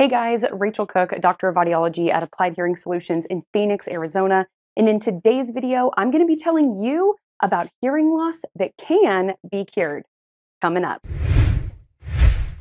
Hey guys, Rachael Cook, Doctor of Audiology at Applied Hearing Solutions in Phoenix, Arizona. And in today's video, I'm going to be telling you about hearing loss that can be cured. Coming up.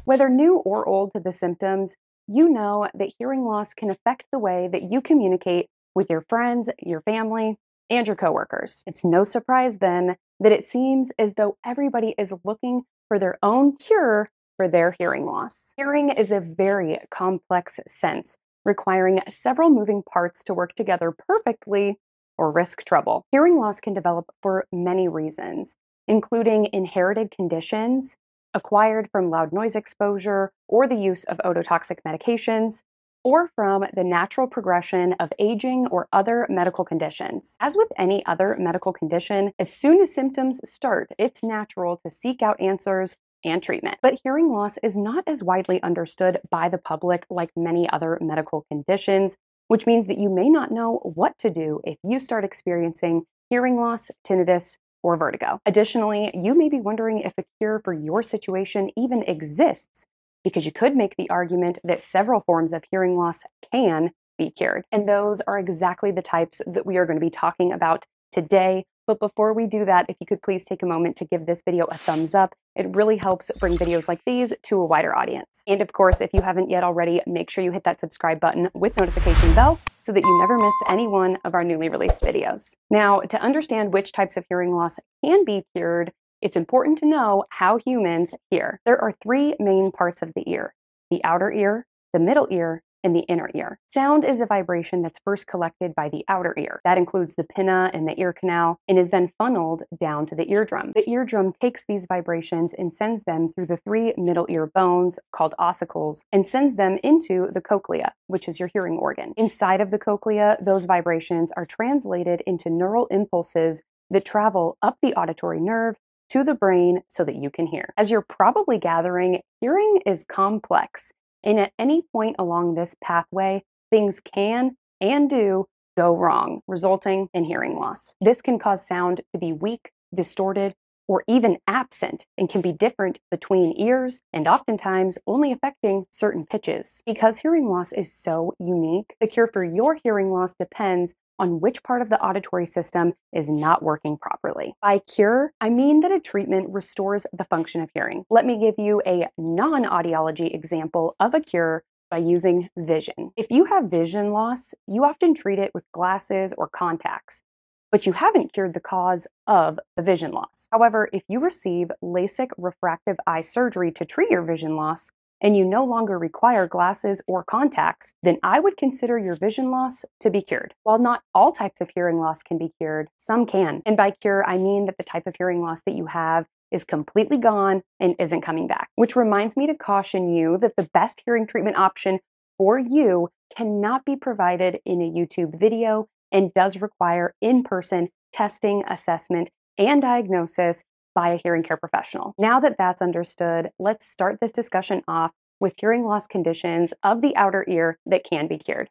Whether new or old to the symptoms, you know that hearing loss can affect the way that you communicate with your friends, your family, and your coworkers. It's no surprise then that it seems as though everybody is looking for their own cure for their hearing loss. Hearing is a very complex sense, requiring several moving parts to work together perfectly or risk trouble. Hearing loss can develop for many reasons, including inherited conditions, acquired from loud noise exposure, or the use of ototoxic medications, or from the natural progression of aging or other medical conditions. As with any other medical condition, as soon as symptoms start, it's natural to seek out answers and treatment. But hearing loss is not as widely understood by the public like many other medical conditions, which means that you may not know what to do if you start experiencing hearing loss, tinnitus, or vertigo. Additionally, you may be wondering if a cure for your situation even exists, because you could make the argument that several forms of hearing loss can be cured. And those are exactly the types that we are going to be talking about today but before we do that, if you could please take a moment to give this video a thumbs up, it really helps bring videos like these to a wider audience. And of course, if you haven't yet already, make sure you hit that subscribe button with notification bell so that you never miss any one of our newly released videos. Now, to understand which types of hearing loss can be cured, it's important to know how humans hear. There are three main parts of the ear, the outer ear, the middle ear, in the inner ear. Sound is a vibration that's first collected by the outer ear. That includes the pinna and the ear canal and is then funneled down to the eardrum. The eardrum takes these vibrations and sends them through the three middle ear bones called ossicles and sends them into the cochlea, which is your hearing organ. Inside of the cochlea, those vibrations are translated into neural impulses that travel up the auditory nerve to the brain so that you can hear. As you're probably gathering, hearing is complex and at any point along this pathway, things can and do go wrong, resulting in hearing loss. This can cause sound to be weak, distorted, or even absent and can be different between ears and oftentimes only affecting certain pitches. Because hearing loss is so unique, the cure for your hearing loss depends on which part of the auditory system is not working properly. By cure, I mean that a treatment restores the function of hearing. Let me give you a non audiology example of a cure by using vision. If you have vision loss, you often treat it with glasses or contacts, but you haven't cured the cause of the vision loss. However, if you receive LASIK refractive eye surgery to treat your vision loss, and you no longer require glasses or contacts, then I would consider your vision loss to be cured. While not all types of hearing loss can be cured, some can. And by cure, I mean that the type of hearing loss that you have is completely gone and isn't coming back. Which reminds me to caution you that the best hearing treatment option for you cannot be provided in a YouTube video and does require in person testing, assessment, and diagnosis by a hearing care professional. Now that that's understood, let's start this discussion off with hearing loss conditions of the outer ear that can be cured.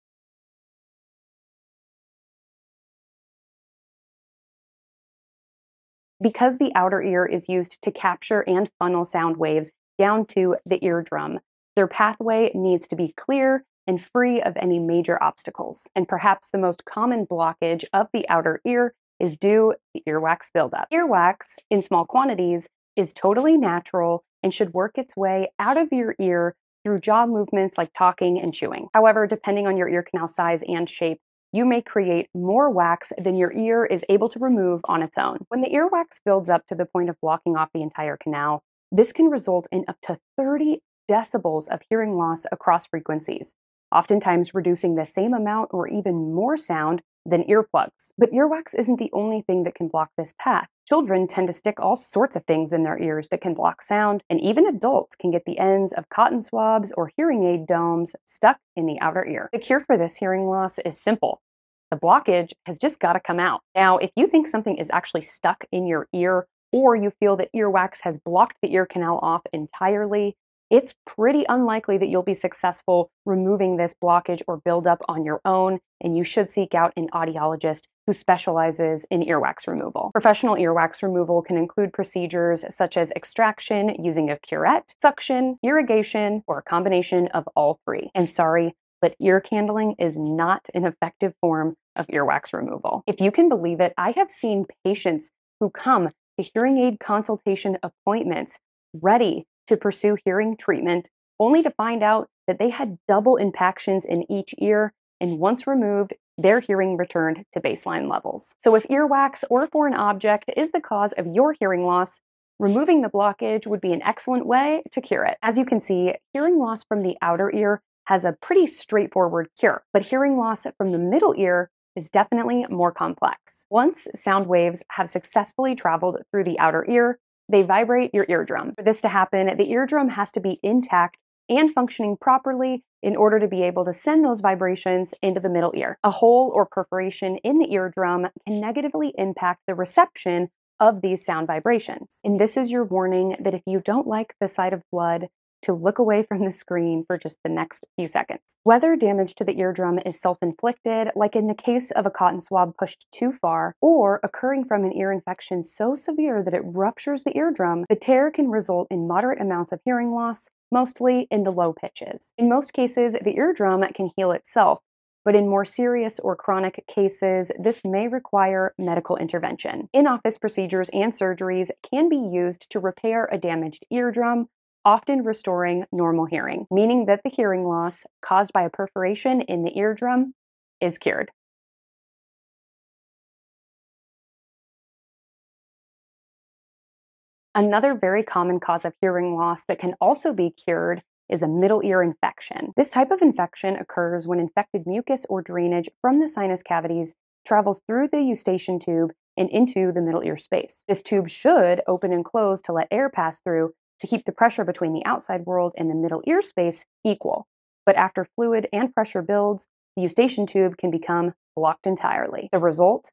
Because the outer ear is used to capture and funnel sound waves down to the eardrum, their pathway needs to be clear and free of any major obstacles. And perhaps the most common blockage of the outer ear is due to earwax buildup. Earwax, in small quantities, is totally natural and should work its way out of your ear through jaw movements like talking and chewing. However, depending on your ear canal size and shape, you may create more wax than your ear is able to remove on its own. When the earwax builds up to the point of blocking off the entire canal, this can result in up to 30 decibels of hearing loss across frequencies, oftentimes reducing the same amount or even more sound than earplugs. But earwax isn't the only thing that can block this path. Children tend to stick all sorts of things in their ears that can block sound, and even adults can get the ends of cotton swabs or hearing aid domes stuck in the outer ear. The cure for this hearing loss is simple. The blockage has just got to come out. Now, if you think something is actually stuck in your ear, or you feel that earwax has blocked the ear canal off entirely, it's pretty unlikely that you'll be successful removing this blockage or buildup on your own, and you should seek out an audiologist who specializes in earwax removal. Professional earwax removal can include procedures such as extraction using a curette, suction, irrigation, or a combination of all three. And sorry, but ear candling is not an effective form of earwax removal. If you can believe it, I have seen patients who come to hearing aid consultation appointments ready to pursue hearing treatment, only to find out that they had double impactions in each ear, and once removed, their hearing returned to baseline levels. So, if earwax or a foreign object is the cause of your hearing loss, removing the blockage would be an excellent way to cure it. As you can see, hearing loss from the outer ear has a pretty straightforward cure, but hearing loss from the middle ear is definitely more complex. Once sound waves have successfully traveled through the outer ear, they vibrate your eardrum. For this to happen, the eardrum has to be intact and functioning properly in order to be able to send those vibrations into the middle ear. A hole or perforation in the eardrum can negatively impact the reception of these sound vibrations. And this is your warning that if you don't like the sight of blood, to look away from the screen for just the next few seconds. Whether damage to the eardrum is self inflicted, like in the case of a cotton swab pushed too far, or occurring from an ear infection so severe that it ruptures the eardrum, the tear can result in moderate amounts of hearing loss, mostly in the low pitches. In most cases, the eardrum can heal itself, but in more serious or chronic cases, this may require medical intervention. In office procedures and surgeries can be used to repair a damaged eardrum often restoring normal hearing, meaning that the hearing loss caused by a perforation in the eardrum is cured. Another very common cause of hearing loss that can also be cured is a middle ear infection. This type of infection occurs when infected mucus or drainage from the sinus cavities travels through the eustachian tube and into the middle ear space. This tube should open and close to let air pass through to keep the pressure between the outside world and the middle ear space equal. But after fluid and pressure builds, the eustachian tube can become blocked entirely. The result?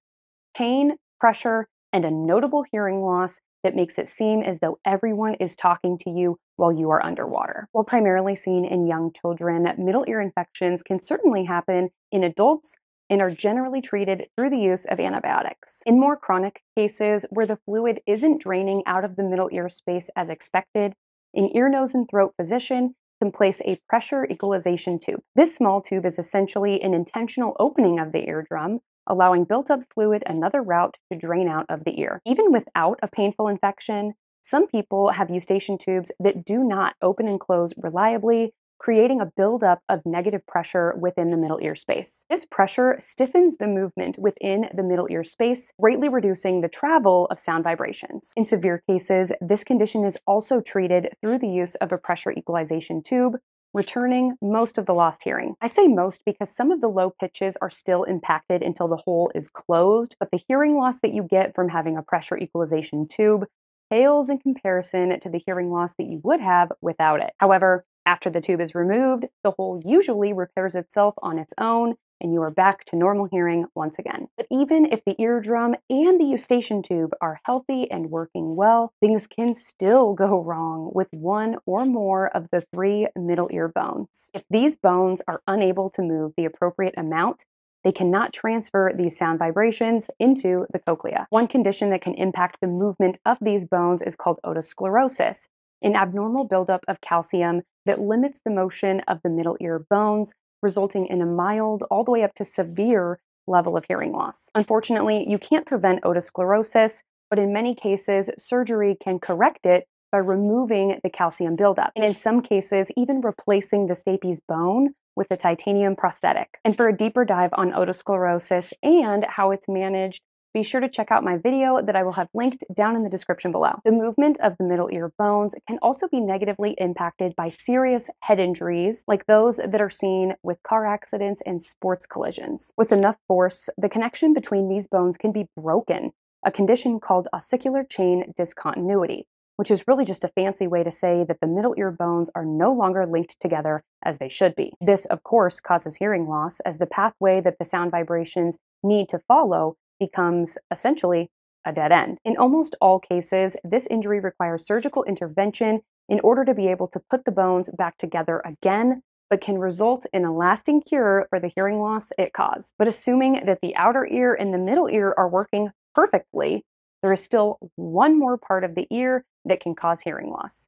Pain, pressure, and a notable hearing loss that makes it seem as though everyone is talking to you while you are underwater. While primarily seen in young children, middle ear infections can certainly happen in adults and are generally treated through the use of antibiotics. In more chronic cases where the fluid isn't draining out of the middle ear space as expected, an ear, nose, and throat physician can place a pressure equalization tube. This small tube is essentially an intentional opening of the eardrum, allowing built up fluid another route to drain out of the ear. Even without a painful infection, some people have eustachian tubes that do not open and close reliably creating a buildup of negative pressure within the middle ear space. This pressure stiffens the movement within the middle ear space, greatly reducing the travel of sound vibrations. In severe cases, this condition is also treated through the use of a pressure equalization tube, returning most of the lost hearing. I say most because some of the low pitches are still impacted until the hole is closed, but the hearing loss that you get from having a pressure equalization tube pales in comparison to the hearing loss that you would have without it. However, after the tube is removed, the hole usually repairs itself on its own and you are back to normal hearing once again. But even if the eardrum and the eustachian tube are healthy and working well, things can still go wrong with one or more of the three middle ear bones. If these bones are unable to move the appropriate amount, they cannot transfer these sound vibrations into the cochlea. One condition that can impact the movement of these bones is called otosclerosis, an abnormal buildup of calcium that limits the motion of the middle ear bones, resulting in a mild all the way up to severe level of hearing loss. Unfortunately, you can't prevent otosclerosis, but in many cases, surgery can correct it by removing the calcium buildup, and in some cases, even replacing the stapes bone with a titanium prosthetic. And for a deeper dive on otosclerosis and how it's managed, be sure to check out my video that I will have linked down in the description below. The movement of the middle ear bones can also be negatively impacted by serious head injuries, like those that are seen with car accidents and sports collisions. With enough force, the connection between these bones can be broken, a condition called ossicular chain discontinuity which is really just a fancy way to say that the middle ear bones are no longer linked together as they should be. This, of course, causes hearing loss as the pathway that the sound vibrations need to follow becomes essentially a dead end. In almost all cases, this injury requires surgical intervention in order to be able to put the bones back together again, but can result in a lasting cure for the hearing loss it caused. But assuming that the outer ear and the middle ear are working perfectly, there is still one more part of the ear that can cause hearing loss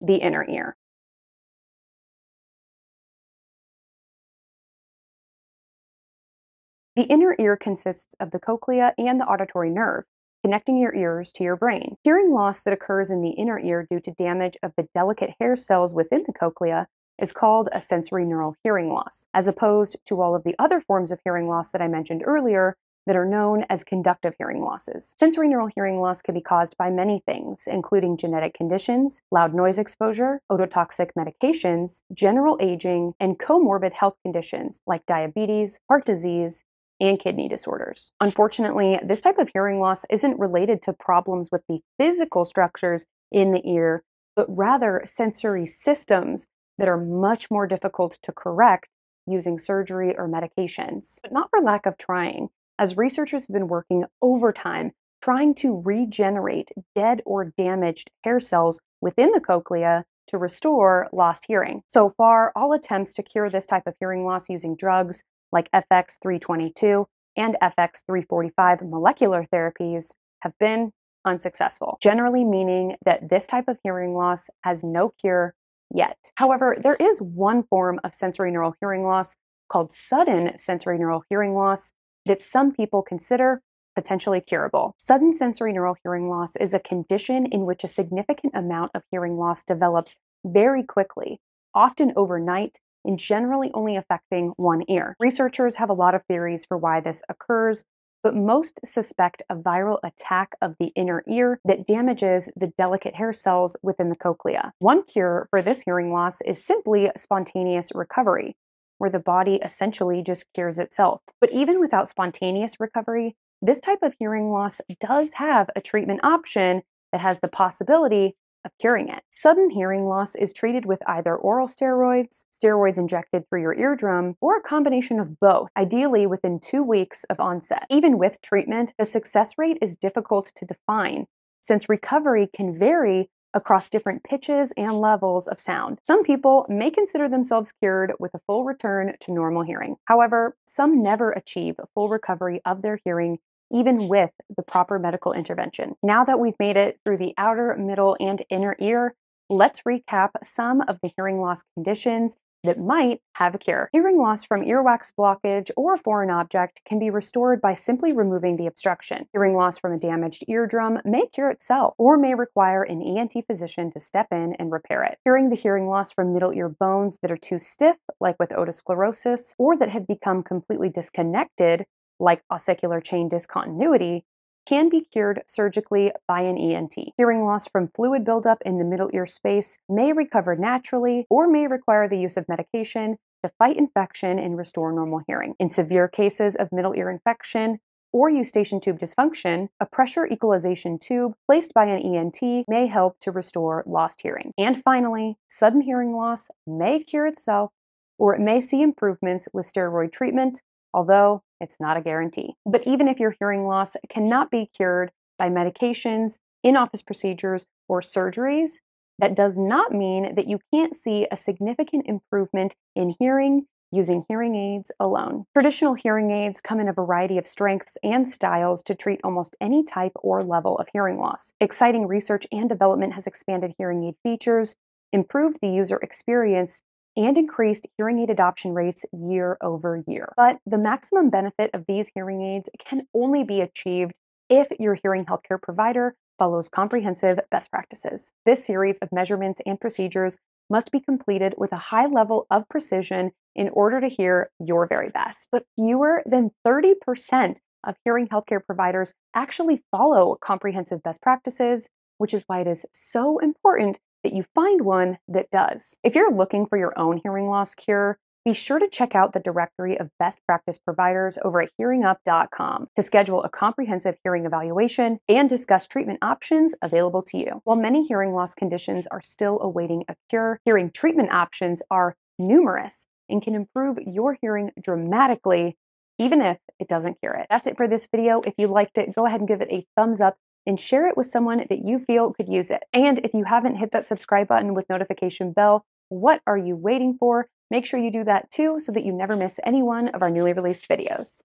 the inner ear. The inner ear consists of the cochlea and the auditory nerve, connecting your ears to your brain. Hearing loss that occurs in the inner ear due to damage of the delicate hair cells within the cochlea is called a sensory neural hearing loss, as opposed to all of the other forms of hearing loss that I mentioned earlier that are known as conductive hearing losses. Sensory neural hearing loss can be caused by many things, including genetic conditions, loud noise exposure, ototoxic medications, general aging, and comorbid health conditions like diabetes, heart disease, and kidney disorders. Unfortunately, this type of hearing loss isn't related to problems with the physical structures in the ear, but rather sensory systems that are much more difficult to correct using surgery or medications. But not for lack of trying, as researchers have been working overtime trying to regenerate dead or damaged hair cells within the cochlea to restore lost hearing. So far, all attempts to cure this type of hearing loss using drugs like FX322 and FX345 molecular therapies have been unsuccessful, generally meaning that this type of hearing loss has no cure yet. However, there is one form of sensory neural hearing loss called sudden sensory neural hearing loss that some people consider potentially curable. Sudden sensory neural hearing loss is a condition in which a significant amount of hearing loss develops very quickly, often overnight, and generally only affecting one ear. Researchers have a lot of theories for why this occurs, but most suspect a viral attack of the inner ear that damages the delicate hair cells within the cochlea. One cure for this hearing loss is simply spontaneous recovery, where the body essentially just cures itself. But even without spontaneous recovery, this type of hearing loss does have a treatment option that has the possibility of curing it. Sudden hearing loss is treated with either oral steroids, steroids injected through your eardrum, or a combination of both, ideally within two weeks of onset. Even with treatment, the success rate is difficult to define since recovery can vary across different pitches and levels of sound. Some people may consider themselves cured with a full return to normal hearing. However, some never achieve full recovery of their hearing even with the proper medical intervention. Now that we've made it through the outer, middle, and inner ear, let's recap some of the hearing loss conditions that might have a cure. Hearing loss from earwax blockage or a foreign object can be restored by simply removing the obstruction. Hearing loss from a damaged eardrum may cure itself or may require an ENT physician to step in and repair it. Curing the hearing loss from middle ear bones that are too stiff, like with otosclerosis, or that have become completely disconnected, like ossicular chain discontinuity, can be cured surgically by an ENT. Hearing loss from fluid buildup in the middle ear space may recover naturally or may require the use of medication to fight infection and restore normal hearing. In severe cases of middle ear infection, or eustachian tube dysfunction, a pressure equalization tube placed by an ENT may help to restore lost hearing. And finally, sudden hearing loss may cure itself or it may see improvements with steroid treatment, although it's not a guarantee. But even if your hearing loss cannot be cured by medications, in office procedures, or surgeries, that does not mean that you can't see a significant improvement in hearing using hearing aids alone. Traditional hearing aids come in a variety of strengths and styles to treat almost any type or level of hearing loss. Exciting research and development has expanded hearing aid features, improved the user experience, and increased hearing aid adoption rates year over year. But the maximum benefit of these hearing aids can only be achieved if your hearing healthcare provider follows comprehensive best practices. This series of measurements and procedures must be completed with a high level of precision in order to hear your very best. But fewer than 30% of hearing healthcare providers actually follow comprehensive best practices, which is why it is so important that you find one that does. If you're looking for your own hearing loss cure, be sure to check out the directory of best practice providers over at hearingup.com to schedule a comprehensive hearing evaluation and discuss treatment options available to you. While many hearing loss conditions are still awaiting a cure, hearing treatment options are numerous and can improve your hearing dramatically, even if it doesn't cure it. That's it for this video. If you liked it, go ahead and give it a thumbs up and share it with someone that you feel could use it. And if you haven't hit that subscribe button with notification bell, what are you waiting for? Make sure you do that too so that you never miss any one of our newly released videos.